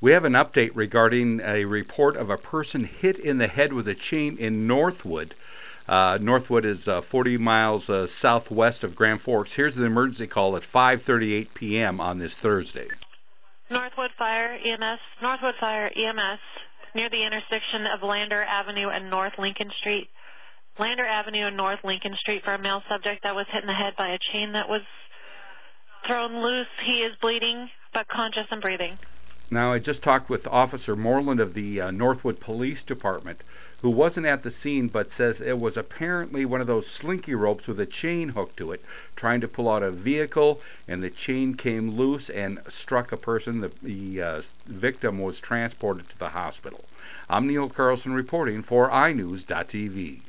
We have an update regarding a report of a person hit in the head with a chain in Northwood. Uh, Northwood is uh, 40 miles uh, southwest of Grand Forks. Here's the emergency call at 5:38 p.m. on this Thursday. Northwood Fire EMS, Northwood Fire EMS, near the intersection of Lander Avenue and North Lincoln Street. Lander Avenue and North Lincoln Street for a male subject that was hit in the head by a chain that was thrown loose. He is bleeding but conscious and breathing. Now, I just talked with Officer Moreland of the uh, Northwood Police Department, who wasn't at the scene but says it was apparently one of those slinky ropes with a chain hooked to it, trying to pull out a vehicle, and the chain came loose and struck a person. The, the uh, victim was transported to the hospital. I'm Neil Carlson reporting for iNewZ.TV.